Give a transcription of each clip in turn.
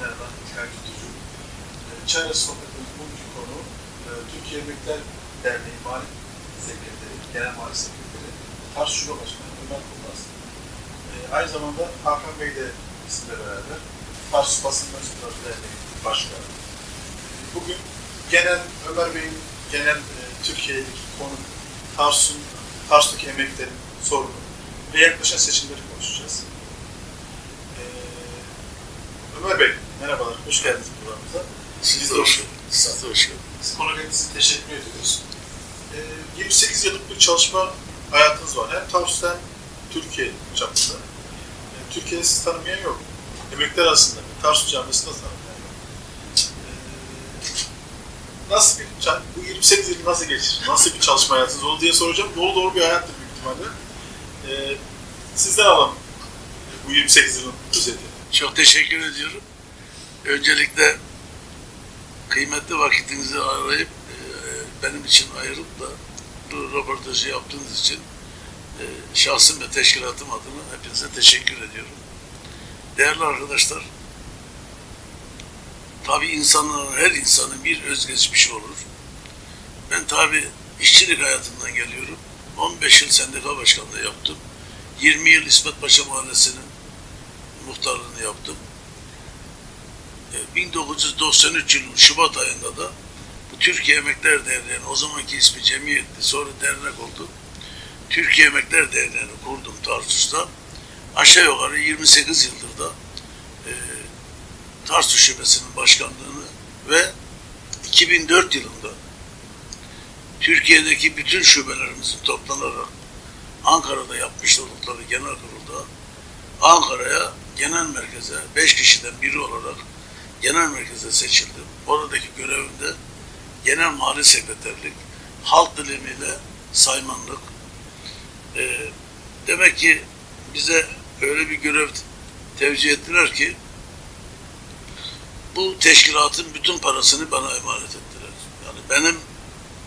Merhaba, İlkay Tutucu. E, Çayra sohbetimiz bugünkü konu e, Türkiye Emekliler Derneği Mali Sekreteri, Genel Mali Sekreteri Tars Şube Başkanı Ömer Kulmaz. E, aynı zamanda Hakan Bey de bizimle beraber Tars Basın Mensupları Derneği Başkanı. E, bugün genel Ömer Bey'in genel e, Türkiye'deki konu Tarsus'un, Tarsus'taki emeklilerin sorunu ve yaklaşan seçimleri konuşacağız. Ömer Bey, merhabalar, hoş geldiniz programımıza. Siz de hoş geldiniz. Siz de hoş geldiniz. İçin teşekkür ediyoruz. Ee, 28 yıllık bir çalışma hayatınız var. Hem Tarsus hem Türkiye çapında. Ee, Türkiye'de sizi tanımayan yok. Emekler arasında Tarsus camiasında tanımayan yok. Ee, nasıl bir, bu 28 yıl nasıl geçir? Nasıl bir çalışma hayatınız oldu diye soracağım. Dolu dolu bir hayattır büyük ihtimalle. Ee, sizden alalım bu 28 yılın özeti. Çok teşekkür ediyorum. Öncelikle kıymetli vakitinizi arayıp e, benim için ayırıp da bu röportajı yaptığınız için e, şahsım ve teşkilatım adına hepinize teşekkür ediyorum. Değerli arkadaşlar, tabi insanların, her insanın bir özgeçmişi olur. Ben tabi işçilik hayatından geliyorum. 15 yıl sendika başkanlığı yaptım. 20 yıl İsmet Paşa Mahallesi'nin muhtarlığını yaptım. 1993 yılının Şubat ayında da bu Türkiye Emekler Derneği'nin o zamanki ismi cemiyetti, sonra dernek oldu. Türkiye Emekler Derneği'ni kurdum Tarsus'ta. Aşağı yukarı 28 yıldır da e, Tarsus Şubesi'nin başkanlığını ve 2004 yılında Türkiye'deki bütün şubelerimizin toplanarak Ankara'da yapmış oldukları genel kurulda Ankara'ya genel merkeze beş kişiden biri olarak genel merkeze seçildim. Oradaki görevimde genel mali sekreterlik, halk dilimiyle saymanlık. Ee, demek ki bize öyle bir görev tevcih ettiler ki bu teşkilatın bütün parasını bana emanet ettiler. Yani benim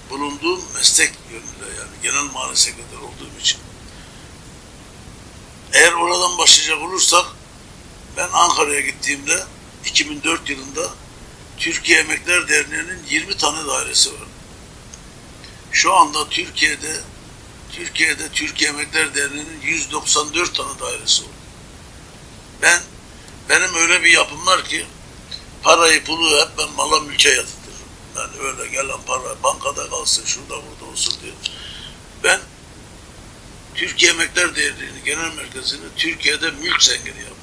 bulunduğum meslek yönünde yani genel mali sekreter olduğum için. Eğer oradan başlayacak olursak ben Ankara'ya gittiğimde 2004 yılında Türkiye Emekler Derneği'nin 20 tane dairesi var. Şu anda Türkiye'de Türkiye'de Türkiye Emekler Derneği'nin 194 tane dairesi var. Ben benim öyle bir yapım var ki parayı pulu hep ben mala mülke yatırdım. Yani öyle gelen para bankada kalsın, şurada burada olsun diye. Ben Türkiye Emekler Derneği'nin genel merkezini Türkiye'de mülk zengini yaptım.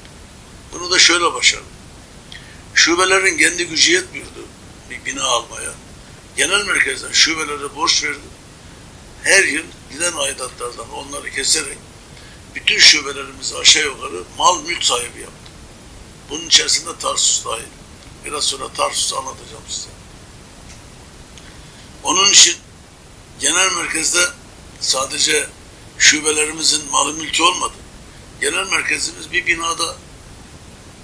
Bunu da şöyle başardım. Şubelerin kendi gücü yetmiyordu bir bina almaya. Genel merkezden şubelere borç verdim. Her yıl giden aidatlardan onları keserek bütün şubelerimizi aşağı yukarı mal mülk sahibi yaptım. Bunun içerisinde Tarsus dahil. Biraz sonra Tarsus'u anlatacağım size. Onun için genel merkezde sadece şubelerimizin malı mülkü olmadı. Genel merkezimiz bir binada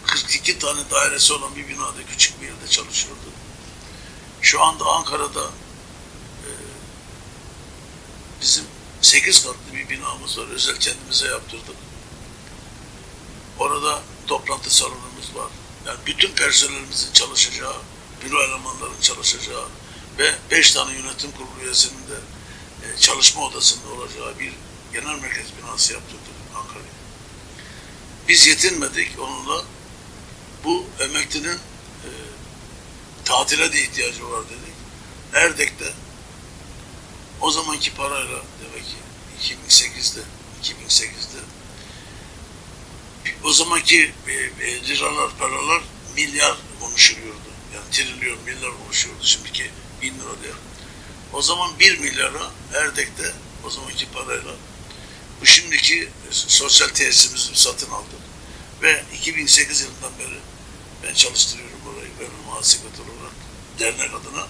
42 tane dairesi olan bir binada küçük bir yerde çalışıyordu. Şu anda Ankara'da e, bizim 8 katlı bir binamız var. Özel kendimize yaptırdık. Orada toplantı salonumuz var. Yani bütün personelimizin çalışacağı, büro elemanların çalışacağı, ve beş tane yönetim kurulu üyesinin de e, çalışma odasında olacağı bir genel merkez binası yaptırdık Ankara'ya. Biz yetinmedik onunla. Bu emeklinin e, tatile de ihtiyacı var dedik. Erdek'te o zamanki parayla demek ki 2008'de 2008'de o zamanki e, e, liralar, paralar milyar konuşuluyordu. Yani trilyon, milyar konuşuyordu. Şimdiki bin lira diyor. O zaman bir milyara Erdek'te o zamanki parayla bu şimdiki sosyal tesisimizi satın aldık. Ve 2008 yılından beri ben çalıştırıyorum orayı. Ben muhasebet olarak dernek adına.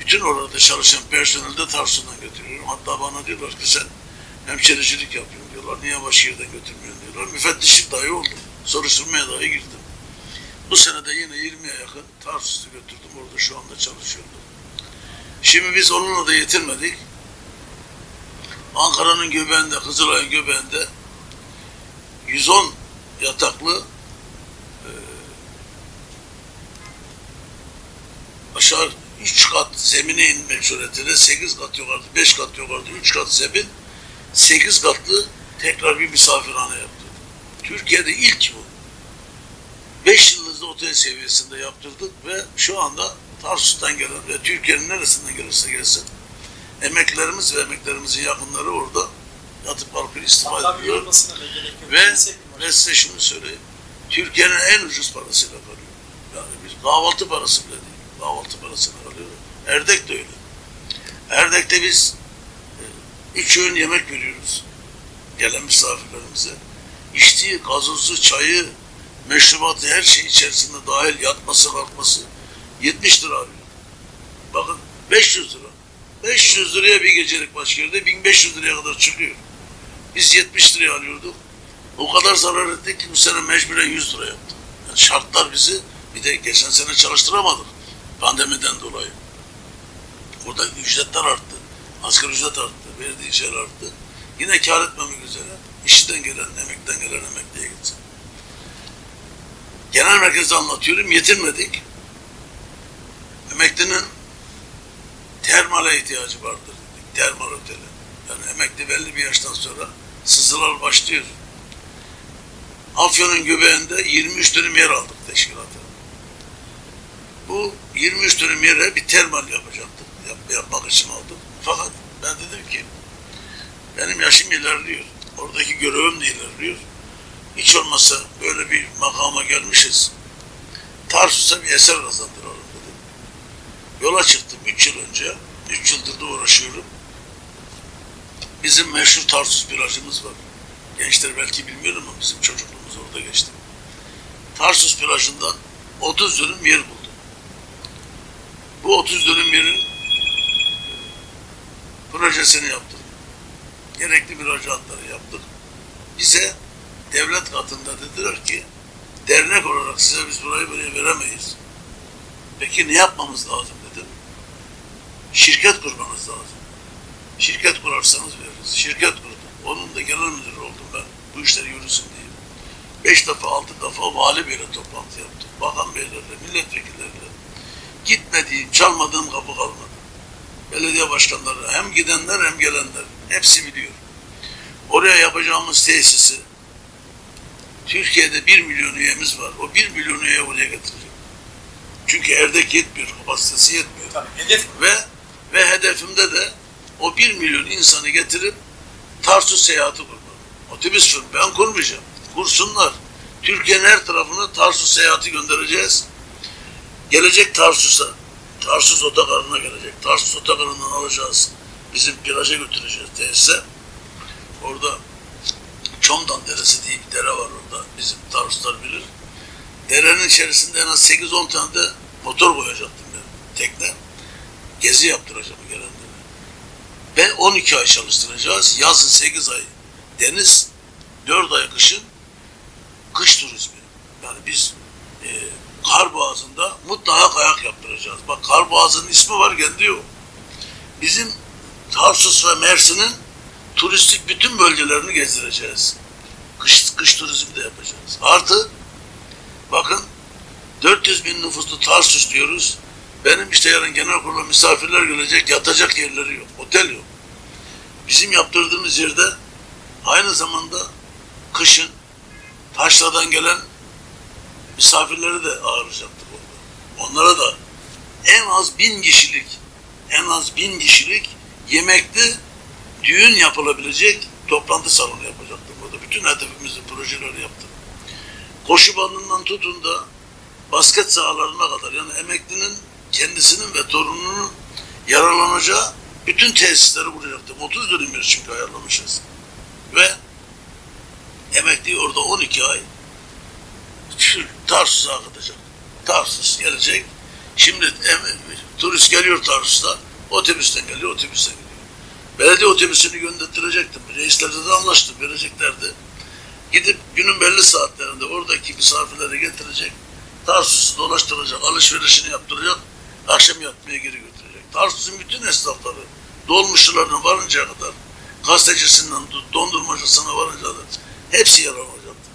Bütün orada çalışan personeli de Tarsus'tan götürüyorum. Hatta bana diyorlar ki sen hemşericilik yapıyorsun diyorlar. Niye başka yerden götürmüyorsun diyorlar. Müfettişlik dahi oldu. Soruşturmaya dahi girdim. Bu sene de yine 20'ye yakın Tarsus'u götürdüm. Orada şu anda çalışıyorum. Şimdi biz onunla da yetinmedik. Ankara'nın göbeğinde, Kızılay'ın göbeğinde 110 yataklı aşağı üç kat zemine inmek suretiyle sekiz kat yukarıda, beş kat yukarıda, üç kat zemin, sekiz katlı tekrar bir misafirhane yaptı. Türkiye'de ilk bu. Beş yıldızlı otel seviyesinde yaptırdık ve şu anda Tarsus'tan gelen ve Türkiye'nin neresinden gelirse gelsin emeklerimiz ve emeklerimizin yakınları orada yatıp kalkıp istifa ediyor. Ve, ve size şunu söyleyeyim. Türkiye'nin en ucuz parasıyla kalıyor. Yani bir kahvaltı parası bile değil. Kahvaltı parasıyla kalıyor. Erdek de öyle. Erdek'te biz e, üç öğün yemek veriyoruz. Gelen misafirlerimize. İçtiği gazozu, çayı, meşrubatı her şey içerisinde dahil yatması kalkması 70 lira alıyor. Bakın 500 lira. 500 liraya bir gecelik başka yerde 1500 liraya kadar çıkıyor. Biz 70 liraya alıyorduk. O kadar zarar ettik ki bu sene mecburen 100 lira yaptık. Yani şartlar bizi bir de geçen sene çalıştıramadık pandemiden dolayı. Orada ücretler arttı. Asgari ücret arttı. Verdiği şeyler arttı. Yine kar etmemek üzere işten gelen, emekten gelen emekliye gitsin. Genel merkezde anlatıyorum. Yetinmedik. Emeklinin termale ihtiyacı vardır dedik. Termal oteli. Yani emekli belli bir yaştan sonra sızılar başlıyor. Afyon'un göbeğinde 23 dönüm yer aldık teşkilata. Bu 23 dönüm yere bir termal yapacaktık. Yap, yapmak için aldık. Fakat ben dedim ki benim yaşım ilerliyor. Oradaki görevim de ilerliyor. Hiç olmazsa böyle bir makama gelmişiz. Tarsus'a bir eser kazandıralım dedim. Yola çıktım 3 yıl önce. 3 yıldır da uğraşıyorum. Bizim meşhur Tarsus plajımız var. Gençler belki bilmiyor ama bizim çocukluğumuz orada geçti. Tarsus plajından 30 dönüm yer buldum. Bu 30 dönüm yerin projesini yaptık. Gerekli müracaatları yaptık. Bize devlet katında dediler ki dernek olarak size biz burayı böyle veremeyiz. Peki ne yapmamız lazım dedim. Şirket kurmanız lazım. Şirket kurarsanız veririz. Şirket kurdum. Onun da genel müdürü oldum ben. Bu işler yürüsün diye. Beş defa, altı defa vali beyle toplantı yaptım. Bakan beylerle, milletvekillerle. Gitmediğim, çalmadığım kapı kalmadı. Belediye başkanları hem gidenler hem gelenler. Hepsi biliyor. Oraya yapacağımız tesisi Türkiye'de bir milyon üyemiz var. O bir milyon üye oraya getirecek. Çünkü Erdek yetmiyor, kapasitesi yetmiyor. Tabii hedef Ve ve hedefimde de o bir milyon insanı getirip Tarsus seyahati kurmak. Otobüs ben kurmayacağım. Kursunlar. Türkiye'nin her tarafına Tarsus seyahati göndereceğiz. Gelecek Tarsus'a. Tarsus otogarına gelecek. Tarsus otogarından alacağız. Bizim plaja götüreceğiz tesise. Orada Çomdan Deresi diye bir dere var orada. Bizim Tarsuslar bilir. Derenin içerisinde en az 8-10 tane de motor koyacaktım ben. Tekne. Gezi yaptıracağım gelenlere. Ve 12 ay çalıştıracağız. Yazın 8 ay deniz, 4 ay kışın kış turizmi. Yani biz e, kar boğazında mutlaka kayak yaptıracağız. Bak kar boğazının ismi var kendi yok. Bizim Tarsus ve Mersin'in turistik bütün bölgelerini gezdireceğiz. Kış, kış turizmi de yapacağız. Artı bakın 400 bin nüfuslu Tarsus diyoruz. Benim işte yarın genel kurula misafirler gelecek, yatacak yerleri yok, otel yok. Bizim yaptırdığımız yerde aynı zamanda kışın taşladan gelen misafirleri de ağırlayacaktık orada. Onlara da en az bin kişilik, en az bin kişilik yemekli düğün yapılabilecek toplantı salonu yapacaktım orada. Bütün hedefimizi, projeleri yaptık. Koşu bandından tutun da basket sahalarına kadar yani emeklinin kendisinin ve torununun yararlanacağı bütün tesisleri kuracaktım. 30 dönüm yer çünkü ayarlamışız. Ve emekli orada 12 ay şu Tarsus'a akıtacak. Tarsus gelecek. Şimdi turist geliyor Tarsus'ta. Otobüsten geliyor, otobüsten geliyor. Belediye otobüsünü göndertirecektim. Reislerle de anlaştım, vereceklerdi. Gidip günün belli saatlerinde oradaki misafirleri getirecek. Tarsus'u dolaştıracak, alışverişini yaptıracak. Akşam yatmaya geri götürecek. Tarsus'un bütün esnafları dolmuşçularına varıncaya kadar gazetecisinden dondurmacısına varıncaya kadar hepsi yararlanacaktı.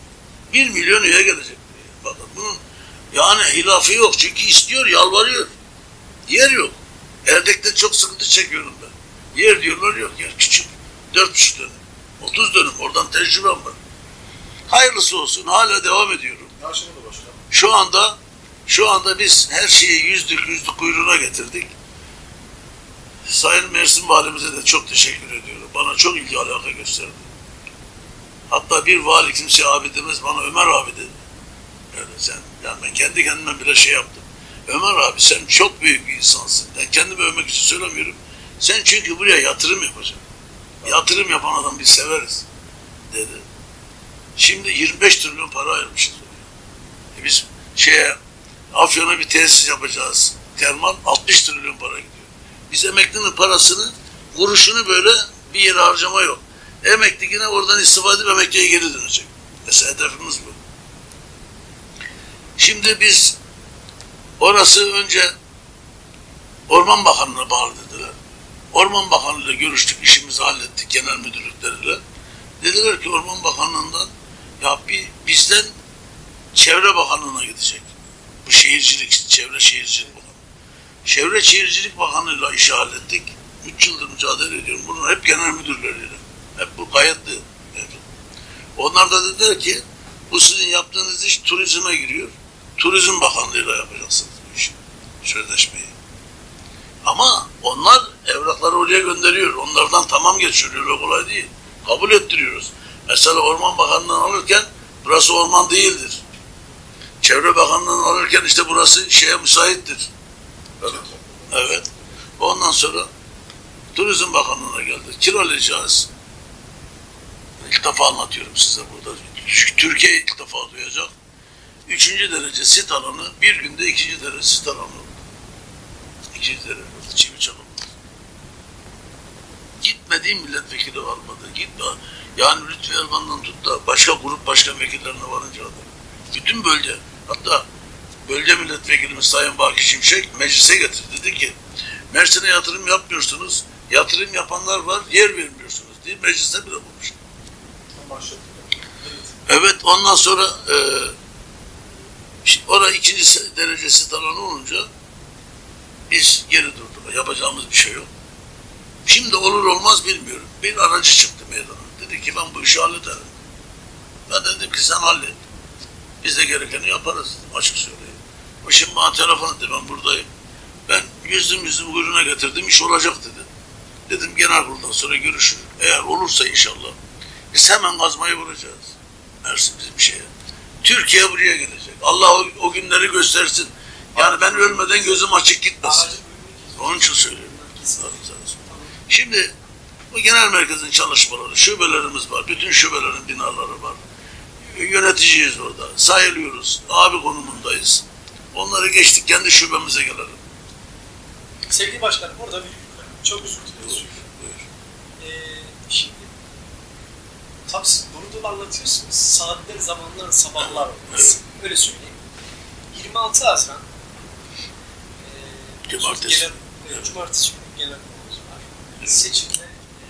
Bir milyon üye gelecek. Bakın bunun yani hilafı yok. Çünkü istiyor, yalvarıyor. Yer yok. Erdek'te çok sıkıntı çekiyorum ben. Yer diyorlar yok. Yer küçük. Dört buçuk dönüm. Otuz dönüm. Oradan tecrübem var. Hayırlısı olsun. Hala devam ediyorum. Şu anda şu anda biz her şeyi yüzdük yüzdük kuyruğuna getirdik. Sayın Mersin Valimize de çok teşekkür ediyorum. Bana çok ilgi alaka gösterdi. Hatta bir vali kimse abi demez bana Ömer abi dedi. Yani sen, yani ben kendi kendime bile şey yaptım. Ömer abi sen çok büyük bir insansın. Ben kendimi övmek için söylemiyorum. Sen çünkü buraya yatırım yapacaksın. Yatırım yapan adam biz severiz dedi. Şimdi 25 trilyon para ayırmışız. E biz şeye Afyon'a bir tesis yapacağız. Termal 60 trilyon para gidiyor. Biz emeklinin parasını, kuruşunu böyle bir yere harcama yok. Emekli yine oradan istifa edip emekliye geri dönecek. Mesela hedefimiz bu. Şimdi biz orası önce Orman Bakanlığı'na bağlı dediler. Orman Bakanlığı ile görüştük, işimizi hallettik genel müdürlükleriyle. Dediler ki Orman Bakanlığı'ndan ya bir bizden Çevre Bakanlığı'na gidecek. Bu şehircilik, Çevre Şehircilik Bakanı. Çevre Şehircilik Bakanlığı'yla işi hallettik. Üç yıldır mücadele ediyorum. Bunun hep genel müdürleriyle. Hep bu kayıtlı. mevcut. Onlar da dediler ki bu sizin yaptığınız iş turizme giriyor. Turizm Bakanlığı'yla yapacaksınız bu işi. Sözleşmeyi. Ama onlar evrakları oraya gönderiyor. Onlardan tamam geçiriyor. O kolay değil. Kabul ettiriyoruz. Mesela Orman Bakanlığı'ndan alırken burası orman değildir. Çevre Bakanlığı'ndan alırken işte burası şeye müsaittir. Evet. Ondan sonra Turizm Bakanlığı'na geldi. Kiralayacağız. İlk defa anlatıyorum size burada. Türkiye ilk defa duyacak. Üçüncü derece sit alanı, bir günde ikinci derece sit alanı oldu. İkinci derece oldu. Çivi çalındı. Gitmediğim milletvekili varmadı. Gitme. Yani Lütfi Elvan'dan tut da başka grup başkan vekillerine varınca da. Bütün bölge, hatta bölge milletvekilimiz Sayın Baki Şimşek meclise getirdi. Dedi ki Mersin'e yatırım yapmıyorsunuz. Yatırım yapanlar var, yer vermiyorsunuz diye mecliste bile. Başladık. Evet. Evet ondan sonra e, şi- orada ikinci derecesi talanı olunca biz geri durduk. Yapacağımız bir şey yok. Şimdi olur olmaz bilmiyorum. Bir aracı çıktı meydana. Dedi ki ben bu işi hallederim. Ben dedim ki sen hallet. Biz de gerekeni yaparız. dedim, Açık söyleyeyim. O şimdi bana telefon etti ben buradayım. Ben yüzüm yüzüm kuyruğuna getirdim iş olacak dedi. Dedim genel kuruldan sonra görüşürüz. Eğer olursa inşallah biz hemen kazmayı vuracağız. Mersin bizim şeye. Türkiye buraya gelecek. Allah o, o günleri göstersin. Yani ben ölmeden gözüm açık gitmesin. Onun için söylüyorum. Şimdi bu genel merkezin çalışmaları, şubelerimiz var. Bütün şubelerin binaları var. Yöneticiyiz orada. Sayılıyoruz. Abi konumundayız. Onları geçtik kendi şubemize gelelim. Sevgili başkanım orada bir çok dileriz. Buyur. Ee, şimdi tabii siz da anlatıyorsunuz. Saatler, zamanlar, sabahlar olmaz. Öyle söyleyeyim. 26 Haziran e, Cumartesi. Genel, e. Cumartesi günü genel kurulumuz var. Evet. Seçimde e,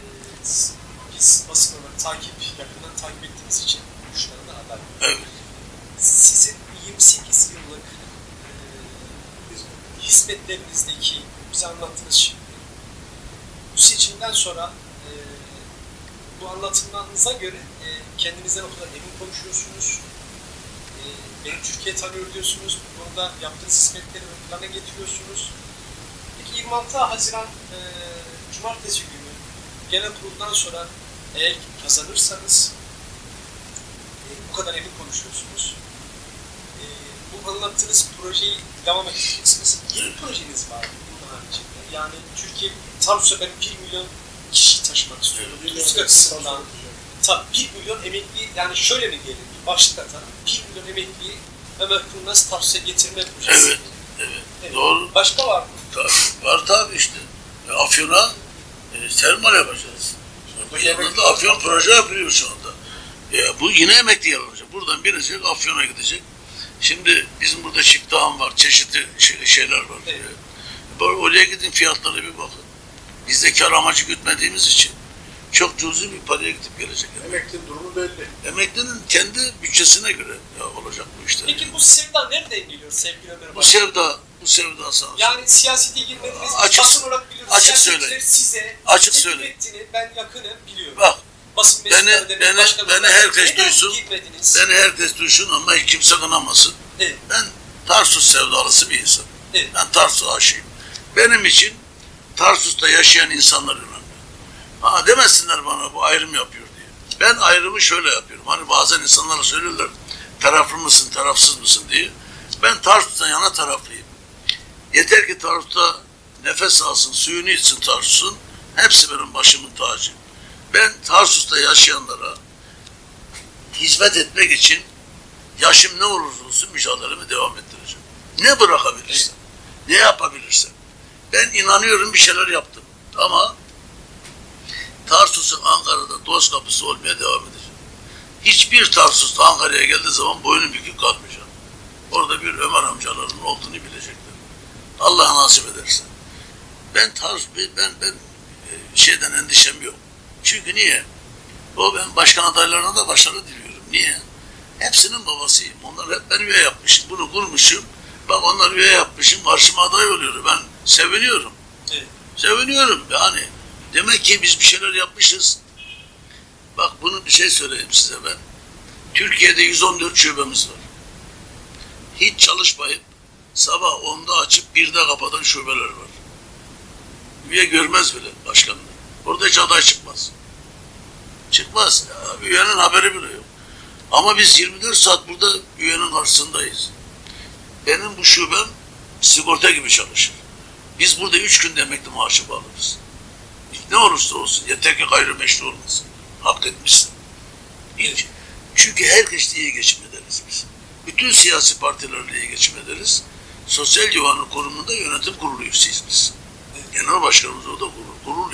biz basın olarak takip, yakından takip ettiğimiz için kuşlarına aday. Evet. Sizin 28 yıllık e, hizmetlerinizdeki bize anlattığınız şimdi bu seçimden sonra bu anlatımlarınıza göre e, kendinizden o kadar emin konuşuyorsunuz. E, beni Türkiye tanıyor diyorsunuz. Bu konuda yaptığınız hizmetleri ön plana getiriyorsunuz. Peki 26 Haziran e, Cumartesi günü genel kuruldan sonra eğer kazanırsanız e, bu kadar emin konuşuyorsunuz. E, bu anlattığınız projeyi devam edeceksiniz. Yeni projeniz var bunun haricinde. Yani Türkiye Tarsus'a ben 1 milyon taşımak istiyorum. Turistik açısından tabii 1 milyon emekli yani şöyle mi diyelim bir başlık atalım. 1 milyon emekliyi Ömer Kurnaz Tarsus'a getirme projesi. Evet. Evet. Evet. Doğru. Başka var mı? Tabii. Var tabii işte. E, Afyon'a e, termal yapacağız. Bu yanında Afyon proje yapıyor şu anda. E, bu yine emekli yer olacak. Buradan binecek Afyon'a gidecek. Şimdi bizim burada çift dağım var. Çeşitli şey- şeyler var. Evet. E, oraya gidin fiyatlara bir bakın. Biz de kar amacı gütmediğimiz için çok cüzi bir paraya gidip gelecek. Emeklinin durumu belli. Emeklinin kendi bütçesine göre olacak bu işler. Peki bu sevda nereden geliyor sevgili Ömer Bu Başkan? sevda bu sevdası olsun. Yani siyasete girmediniz. Açık- basın olarak biliyoruz. açık söyle. size Açık söyle. ettiğini ben yakını biliyorum. Bak Basın Beni- beni- başka beni herkes Neden duysun. girmediniz? beni herkes duysun ama hiç kimse kınamasın. Evet. Ben Tarsus sevdalısı bir insanım. Evet. Ben Tarsus aşığım. Benim için Tarsus'ta yaşayan insanlar önemli. Ha demesinler bana bu ayrım yapıyor diye. Ben ayrımı şöyle yapıyorum. Hani bazen insanlara söylüyorlar taraflı mısın, tarafsız mısın diye. Ben Tarsus'tan yana taraflıyım. Yeter ki Tarsus'ta nefes alsın, suyunu içsin Tarsus'un. Hepsi benim başımın tacı. Ben Tarsus'ta yaşayanlara hizmet etmek için yaşım ne olursa olsun mücadelemi devam ettireceğim. Ne bırakabilirsem, ne yapabilirsem. Ben inanıyorum bir şeyler yaptım. Ama Tarsus'un Ankara'da dost kapısı olmaya devam edeceğim. Hiçbir Tarsus'ta Ankara'ya geldiği zaman boynum bükük kalmayacağım. Orada bir Ömer amcaların olduğunu bilecekler. Allah nasip ederse. Ben Tarsus, ben, ben e, şeyden endişem yok. Çünkü niye? O ben başkan adaylarına da başarı diliyorum. Niye? Hepsinin babasıyım. Onlar hep ben üye yapmışım. Bunu kurmuşum. Bak onlar üye yapmışım. Karşıma aday oluyor. Ben seviniyorum. Evet. Seviniyorum. Yani demek ki biz bir şeyler yapmışız. Bak bunu bir şey söyleyeyim size ben. Türkiye'de 114 şubemiz var. Hiç çalışmayıp sabah 10'da açıp 1'de kapatan şubeler var. Üye görmez bile başkanını. Orada hiç aday çıkmaz. Çıkmaz. Ya, üyenin haberi bile yok. Ama biz 24 saat burada üyenin karşısındayız. Benim bu şubem sigorta gibi çalışır. Biz burada üç günde emekli maaşı bağlarız. Ne olursa olsun yeter ki gayrimeşru olmasın. Hak etmişsin. Hiç. Çünkü herkesle iyi geçim ederiz biz. Bütün siyasi partilerle iyi geçim ederiz. Sosyal güvenlik kurumunda yönetim kuruluyuz biz. Genel başkanımız o da kurul